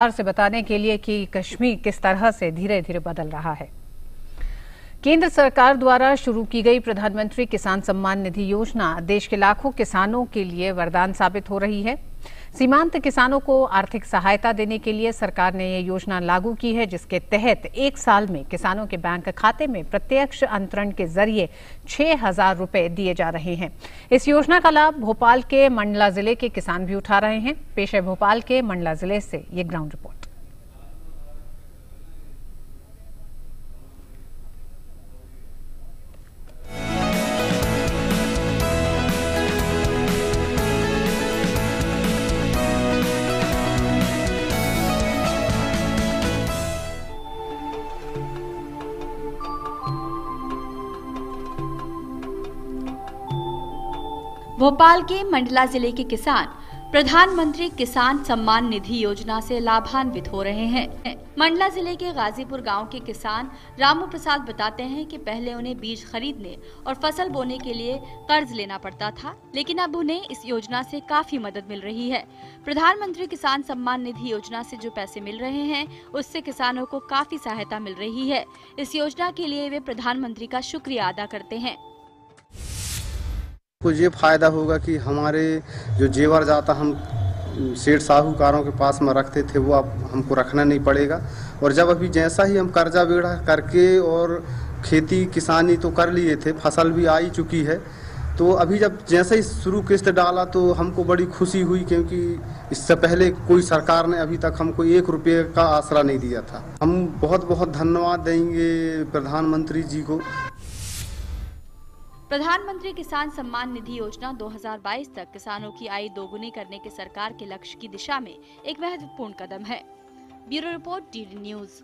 से बताने के लिए कि कश्मीर किस तरह से धीरे धीरे बदल रहा है। केंद्र सरकार द्वारा शुरू की गई प्रधानमंत्री किसान सम्मान निधि योजना देश के लाखों किसानों के लिए वरदान साबित हो रही है। सीमांत किसानों को आर्थिक सहायता देने के लिए सरकार ने यह योजना लागू की है, जिसके तहत एक साल में किसानों के बैंक खाते में प्रत्यक्ष अंतरण के ज़रिए छह हज़ार रुपए दिए जा रहे हैं। इस योजना का लाभ भोपाल के मंडला ज़िले के किसान भी उठा रहे हैं। पेश है भोपाल के मंडला ज़िले से ये ग्राउंड रिपोर्ट। भोपाल के मंडला ज़िले के किसान प्रधानमंत्री किसान सम्मान निधि योजना से लाभान्वित हो रहे हैं। मंडला ज़िले के गाजीपुर गाँव के किसान रामू प्रसाद बताते हैं कि पहले उन्हें बीज खरीदने और फ़सल बोने के लिए कर्ज लेना पड़ता था, लेकिन अब उन्हें इस योजना से काफ़ी मदद मिल रही है। प्रधानमंत्री किसान सम्मान निधि योजना से जो पैसे मिल रहे हैं, उससे किसानों को काफ़ी सहायता मिल रही है। इस योजना के लिए वे प्रधानमंत्री का शुक्रिया अदा करते हैं। को ये फ़ायदा होगा कि हमारे जो जेवर जाता हम सेठ साहूकारों के पास में रखते थे, वो अब हमको रखना नहीं पड़ेगा। और जब अभी जैसा ही हम कर्जा बेड़ा करके और खेती किसानी तो कर लिए थे, फ़सल भी आई चुकी है तो अभी जब जैसे ही शुरू किस्त डाला तो हमको बड़ी खुशी हुई क्योंकि इससे पहले कोई सरकार ने अभी तक हमको एक रुपये का आसरा नहीं दिया था। हम बहुत बहुत धन्यवाद देंगे प्रधानमंत्री जी को। प्रधानमंत्री किसान सम्मान निधि योजना 2022 तक किसानों की आय दोगुनी करने के सरकार के लक्ष्य की दिशा में एक महत्वपूर्ण कदम है। Bureau report D news.